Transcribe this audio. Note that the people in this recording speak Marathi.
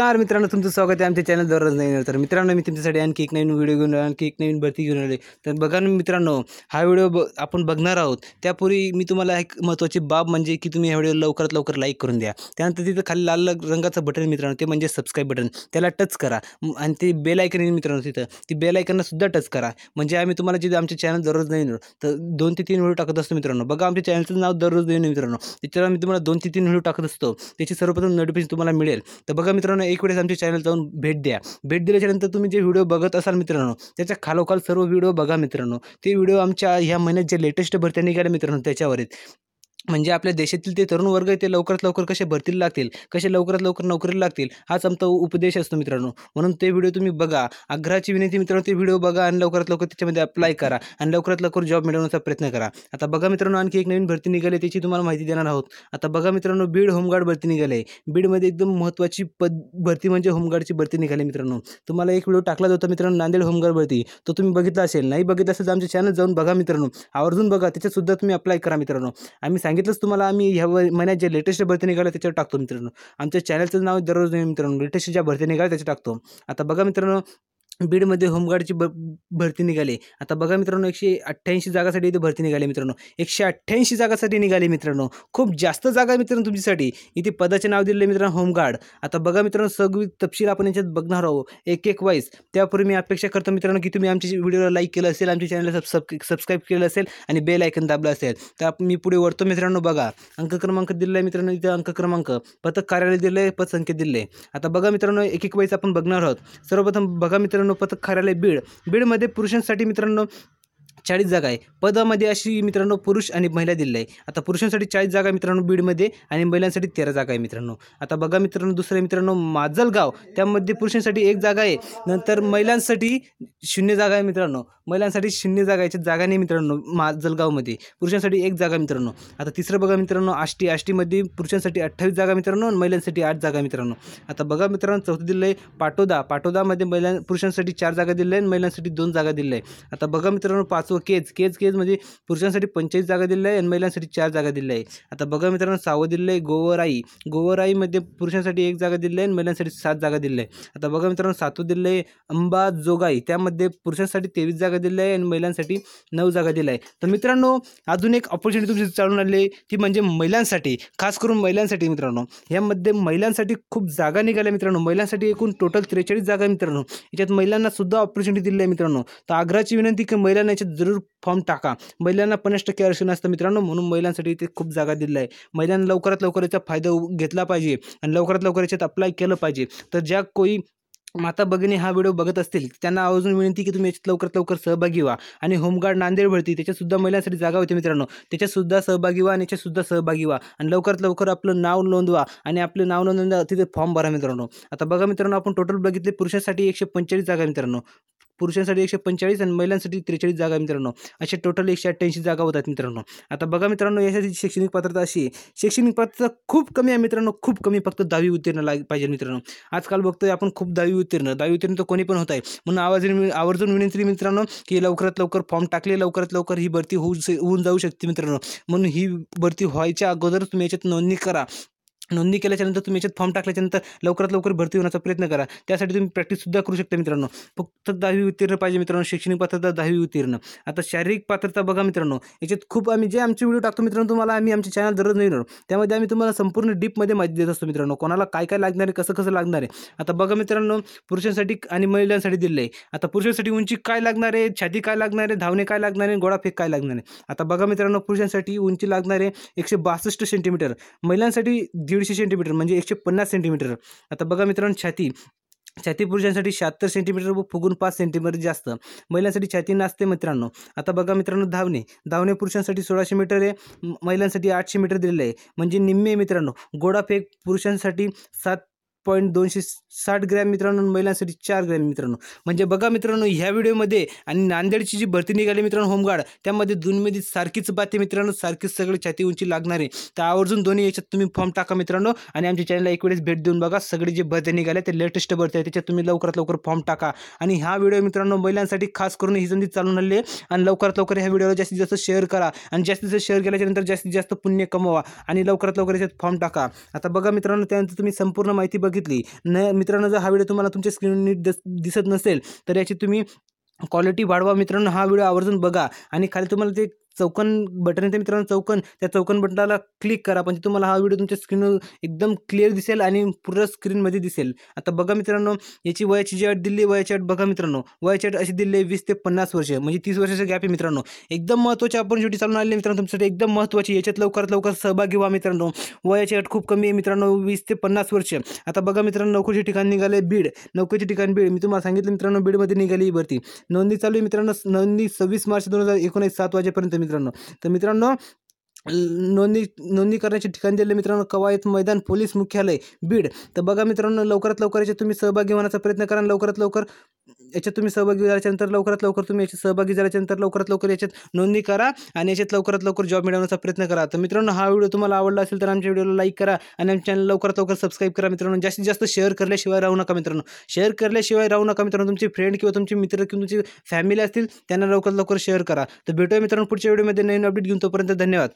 नमस्कार मित्रांनो तुमचं स्वागत आहे आमच्या चॅनल दररोज नाही तर मित्रांनो मी तुमच्यासाठी आणखी एक नवीन व्हिडिओ घेऊन आणखी एक नवीन भरती घेऊन आले. तर बघा ना मित्रांनो हा व्हिडिओ ब आपण बघणार आहोत. त्यापूर्वी मी तुम्हाला एक महत्त्वाची बाब म्हणजे की तुम्ही हा व्हिडिओ लवकरात लवकर लाईक करून द्या. त्यानंतर तिथं खाली लाल रंगाचं बटन मित्रांनो ते म्हणजे सबस्क्राईब बटन त्याला टच करा. आणि ते बेल आयकन येईल मित्रांनो तिथं. ती बेल आयकनला सुद्धा टच करा. म्हणजे आम्ही तुम्हाला जे आमच्या चॅनल दररोज नाही तर दोन ते तीन व्हिडिओ टाकत असतो मित्रांनो. बघा आमच्या चॅनलचं नाव दररोज नाही मित्रांनो. त्याच्यावर आम्ही तुम्हाला दोन ते तीन व्हिडिओ टाकत असतो. त्याची सर्वप्रथम नोटिफिकेशन तुम्हाला मिळेल. तर बघा मित्रांनो एक वेळेस आमच्या चॅनल जाऊन भेट द्या. भेट दिल्याच्यानंतर तुम्ही जे व्हिडिओ बघत असाल मित्रांनो त्याच्या खालोखाल सर्व व्हिडिओ बघा मित्रांनो. ते व्हिडिओ आमच्या ह्या महिन्यात जे लेटेस्ट भरत्या निघाल्या मित्रांनो त्याच्यावर आहेत. म्हणजे आपल्या देशातील ते तरुण वर्ग ते लवकरात लवकर कसे भरतीला लागतील? कसे लवकरात लवकर नोकरीला लागतील? हाच आमचा उपदेश असतो मित्रांनो. म्हणून ते व्हिडिओ तुम्ही बघा. आग्रहाची विनंती मित्रांनो ते व्हिडिओ बघा आणि लवकरात लवकर त्याच्यामध्ये अप्लाय करा. आणि लवकरात लवकर जॉब मिळवण्याचा प्रयत्न करा. आता बघा मित्रांनो आणखी एक नवीन भरती निघाली त्याची तुम्हाला माहिती देणार आहोत. आता बघा मित्रांनो बीड होमगार्ड भरती निघाली आहे. बीडमध्ये एकदम महत्त्वाची पद भरती म्हणजे होमगार्डची भरती निघाली मित्रांनो. तुम्हाला एक व्हिडिओ टाकला होता मित्रांनो नांदेड होमगार्ड भरती. तो तुम्ही बघितला असेल. नाही बघितला असेल तर आमच्या चॅनल जाऊन बघा मित्रांनो. आवर्जून बघा त्याच्यातसुद्धा तुम्ही अप्लाय करा मित्रांनो. आम्ही सांगितलंच तुम्हाला आम्ही ह्या व- महिन्यात जे लेटेस्ट भरती निघाल्या त्याच्यावर टाकतो मित्रांनो. आमच्या चॅनलचं नाव दररोज नाही मित्रांनो. लेटेस्ट ज्या भरती निघाल्या त्याच्यावर टाकतो. आता बघा मित्रांनो बीडमध्ये होमगार्डची ब भरती निघाली. आता बघा मित्रांनो एकशे अठ्ठ्याऐंशी जागासाठी इथे भरती निघाली मित्रांनो. एकशे अठ्ठ्याऐंशी जागासाठी निघाली मित्रांनो. खूप जास्त जागा मित्रांनो तुमच्यासाठी. इथे पदाचे नाव दिलेले मित्रांनो होमगार्ड. आता बघा मित्रांनो सगळी तपशील आपण याच्यात बघणार आहोत. एक एक वाईज. त्यापूर्वी मी अपेक्षा करतो मित्रांनो की तुम्ही आमच्या व्हिडिओला लाईक केलं असेल आमच्या चॅनलला सब सबस्क्राईब केलं असेल आणि बेल आयकन दाबलं असेल. तर मी पुढे वरतो मित्रांनो बघा. अंक क्रमांक दिलेला आहे मित्रांनो इथे अंक क्रमांक. पथक कार्यालय दिलं आहे पदसंख्या दिले आहे. आता बघा मित्रांनो एक एक वाईज आपण बघणार आहोत. सर्वप्रथम बघा मित्रांनो पथक कार्यालय बीड. बीडमध्ये पुरुषांसाठी मित्रांनो चाळीस जागा आहे. पदामध्ये अशी मित्रांनो पुरुष आणि महिला दिलेली आहे. आता पुरुषांसाठी चाळीस जागा मित्रांनो बीडमध्ये आणि महिलांसाठी तेरा जागा आहे मित्रांनो. आता बघा मित्रांनो दुसरं मित्रांनो माजलगाव. त्यामध्ये पुरुषांसाठी एक जागा आहे. नंतर महिलांसाठी शून्य जागा आहे मित्रांनो. महिलांसाठी शून्य जागा याच्यात जागा नाही मित्रांनो माजलगावमध्ये पुरुषांसाठी एक जागा मित्रांनो. आता तिसरं बघा मित्रांनो आष्टी आष्टीमध्ये पुरुषांसाठी अठ्ठावीस जागा मित्रांनो आणि महिलांसाठी आठ जागा मित्रांनो. आता बघा मित्रांनो चौथं दिलं आहे पाटोदा. पाटोदामध्ये महिला पुरुषांसाठी चार जागा दिल्या आहे आणि महिलांसाठी दोन जागा दिल्या. आहे आता बघा मित्रांनो पाचवं केज. केज केजमध्ये पुरुषांसाठी पंचेचाळीस जागा दिल्या आहे आणि महिलांसाठी चार जागा दिल्या. आहे आता बघा मित्रांनो सहावं दिलं आहे गोवराई. गोवराईमध्ये पुरुषांसाठी एक जागा दिली आहे आणि महिलांसाठी सात जागा दिल्या. आहे आता बघा मित्रांनो सातवं दिलं आहे अंबाजोगाई. त्यामध्ये पुरुषांसाठी तेवीस जागा दिल्या आहे आणि महिलांसाठी नऊ जागा दिल्या आहे तर मित्रांनो अजून एक ऑपॉर्च्युनिटी तुमची चालून आली आहे ती म्हणजे महिलांसाठी खास करून महिलांसाठी मित्रांनो. यामध्ये महिलांसाठी खूप जागा निघाल्या मित्रांनो. महिलांसाठी एकूण टोटल त्रेचाळीस जागा मित्रांनो. याच्यात महिलांना सुद्धा ऑपॉर्च्युनिटी दिली आहे मित्रांनो. तर आग्रहाची विनंती की महिलांना याच्यात जरूर फॉर्म टाका. महिलांना पन्नास टक्के आरक्षण असतं मित्रांनो म्हणून महिलांसाठी इथे खूप जागा दिलेला आहे महिलांना लवकरात लवकर याचा फायदा घेतला पाहिजे आणि लवकरात लवकर याच्यात अप्लाय केलं पाहिजे. तर ज्या कोई माता भगिनी हा व्हिडिओ बघत असतील त्यांना आवर्जून विनंती की तुम्ही याच्यात लवकरात लवकर सहभागी व्हा. आणि होमगार्ड नांदेड भरती त्याच्यासुद्धा महिलांसाठी जागा होती मित्रांनो. त्याच्यातसुद्धा सहभागी व्हा आणि याच्यासुद्धा सहभागी व्हा. आणि लवकरात लवकर आपलं नाव नोंदवा आणि आपलं नाव नोंदवून तिथे फॉर्म भरा मित्रांनो. आता बघा मित्रांनो आपण टोटल बघितले पुरुषांसाठी एकशे पंचेचाळीस जागा मित्रांनो. पुरुषांसाठी एकशे पंचेचाळीस आणि महिलांसाठी त्रेचाळीस जागा मित्रांनो. असे टोटल एकशे अठ्ठ्याऐंशी जागा होतात मित्रांनो. आता बघा मित्रांनो यासाठी शैक्षणिक पात्रता अशी आहे. शैक्षणिक पात्रता खूप कमी आहे मित्रांनो खूप कमी फक्त दहावी उत्तीर्ण लाग पाहिजे मित्रांनो. आजकाल बघतोय आपण खूप दहावी उत्तीर्ण. दहावी उत्तीर्ण तर कोणी पण होत आहे. म्हणून आवाज आवर्जून विनंती मित्रांनो की लवकरात लवकर फॉर्म टाकले लवकरात लवकर ही भरती होऊ होऊन जाऊ शकते मित्रांनो. म्हणून ही भरती व्हायच्या अगोदर तुम्ही याच्यात नोंदणी करा. नोंदणी केल्याच्यानंतर तुम्ही याच्यात फॉर्म टाकल्याच्यानंतर लवकरात लवकर भरती होण्याचा प्रयत्न करा. त्यासाठी तुम्ही प्रॅक्टिससुद्धा करू शकता मित्रांनो. फक्त दहावी उत्तीर्ण पाहिजे मित्रांनो. शैक्षणिक पात्रता दहावी उत्तीर्ण. आता शारीरिक पात्रता बघा मित्रांनो. याच्यात खूप आम्ही जे आमचे व्हिडिओ टाकतो मित्रांनो तुम्हाला आम्ही आमच्या चॅनल दररोज नाही येणार. त्यामध्ये आम्ही तुम्हाला संपूर्ण डीपमध्ये माहिती देत असतो मित्रांनो. कोणाला काय काय लागणार आहे कसं कसं लागणार आहे. आता बघा मित्रांनो पुरुषांसाठी आणि महिलांसाठी दिलं आहे आता पुरुषांसाठी उंची काय लागणार आहे छाती काय लागणार आहे धावणे काय लागणार आहे गोळाफेक काय लागणार आहे. आता बघा मित्रांनो पुरुषांसाठी उंची लागणार आहे एकशे बासष्ट सेंटीमीटर महिलांसाठी दीडशे सेंटीमीटर म्हणजे एकशे पन्नास सेंटीमीटर आता बघा मित्रांनो छाती. छाती पुरुषांसाठी शहात्तर सेंटीमीटर व फुगून पाच सेंटीमीटर जास्त. महिलांसाठी छाती नसते मित्रांनो. आता बघा मित्रांनो धावणे. धावणे पुरुषांसाठी सोळाशे मीटर आहे. महिलांसाठी आठशे मीटर दिलेलं आहे. म्हणजे निम्मे मित्रांनो. गोडाफेक पुरुषांसाठी सात पॉईंट दोनशे साठ ग्रॅम मित्रांनो आणि महिलांसाठी चार ग्रॅम मित्रांनो. म्हणजे बघा मित्रांनो ह्या व्हिडिओमध्ये आणि नांदेडची जी भरती निघाली मित्रांनो होमगार्ड त्यामध्ये दोन्हीमध्ये सारखीच बात मित्रांनो सारखीच सगळी छाती उंची लागणार. आहे तर आवर्जून दोन्ही याच्यात तुम्ही फॉर्म टाका मित्रांनो आणि आमच्या चॅनलला एक वेळेस भेट देऊन बघा सगळे जे भरती निघाले ते लेटेस्ट भरती आहे त्याच्यात तुम्ही लवकरात लवकर फॉर्म टाका. आणि हा व्हिडिओ मित्रांनो महिलांसाठी खास करून ही संधी चालून आली आहे. आणि लवकरात लवकर ह्या व्हिडिओला जास्तीत जास्त शेअर करा. आणि जास्तीत जास्त शेअर केल्याच्यानंतर जास्तीत जास्त पुण्य कमवा. आणि लवकरात लवकर याच्यात फॉर्म टाका. आता बघा मित्रांनो त्यानंतर तुम्ही संपूर्ण माहिती बघितली बघितली. न मित्रांनो जर हा व्हिडिओ तुम्हाला तुमच्या स्क्रीन नीट दिस दिसत नसेल तर याची तुम्ही क्वालिटी वाढवा मित्रांनो. हा व्हिडिओ आवर्जून बघा. आणि खाली तुम्हाला ते चौकन बटन येते मित्रांनो चौकन. त्या चौकन बटनाला क्लिक करा. म्हणजे तुम्हाला हा व्हिडिओ तुमच्या स्क्रीनवर एकदम क्लिअर दिसेल आणि पूर्ण स्क्रीनमध्ये दिसेल. आता बघा मित्रांनो याची वयाची जी अट दिली वयाची अट बघा मित्रांनो. वयाची अट अशी दिली आहे वीस ते पन्नास वर्ष. म्हणजे तीस वर्षाचा गॅप आहे मित्रांनो. एकदम महत्त्वाची ऑपॉर्च्युनिटी चालून आली मित्रांनो तुमच्यासाठी एकदम महत्त्वाची याच्यात लवकरात लवकर सहभागी व्हा मित्रांनो. वयाची अट खूप कमी आहे मित्रांनो वीस ते पन्नास वर्ष. आता बघा मित्रांनो नोकरीचे ठिकाण निघाले बीड. नोकरीचे ठिकाण बीड. मी तुम्हाला सांगितलं मित्रांनो बीडमध्ये निघाली ही भरती. नोंदणी चालू आहे मित्रांनो नोंदणी सव्वीस मार्च दोन हजार एकोणीस सात वाजेपर्यंत मित्रांनो. तर मित्रांनो नोंदी नोंदणी नोंदणी करण्याचे ठिकाण दिले मित्रांनो कवायत मैदान पोलीस मुख्यालय बीड. तर बघा मित्रांनो लवकरात लवकर याचे तुम्ही सहभागी होण्याचा प्रयत्न करा लवकरात लवकर याच्यात तुम्ही सहभागी झाल्याच्यानंतर लवकरात लवकर तुम्ही याच्यात सहभागी झाल्याच्यानंतर लवकरात लवकर याच्यात नोंदणी करा आणि याच्यात लवकरात लवकर जॉब मिळवण्याचा प्रयत्न करा. तर मित्रांनो हा व्हिडिओ तुम्हाला आवडला असेल तर आमच्या व्हिडिओला लाईक करा आणि आमच्या चॅनल लवकरात लवकर सबस्क्राईब करा मित्रांनो. जास्तीत जास्त शेअर करल्याशिवाय राहू नका मित्रांनो. शेअर करल्याशिवाय राहू नका मित्रांनो. तुमचे फ्रेंड किंवा तुमचे मित्र किंवा तुमची फॅमिली असतील त्यांना लवकरात लवकर शेअर करा. तर भेटूया मित्रांनो पुढच्या व्हिडिओमध्ये. नवीन अपडेट घेऊन तोपर्यंत धन्यवाद.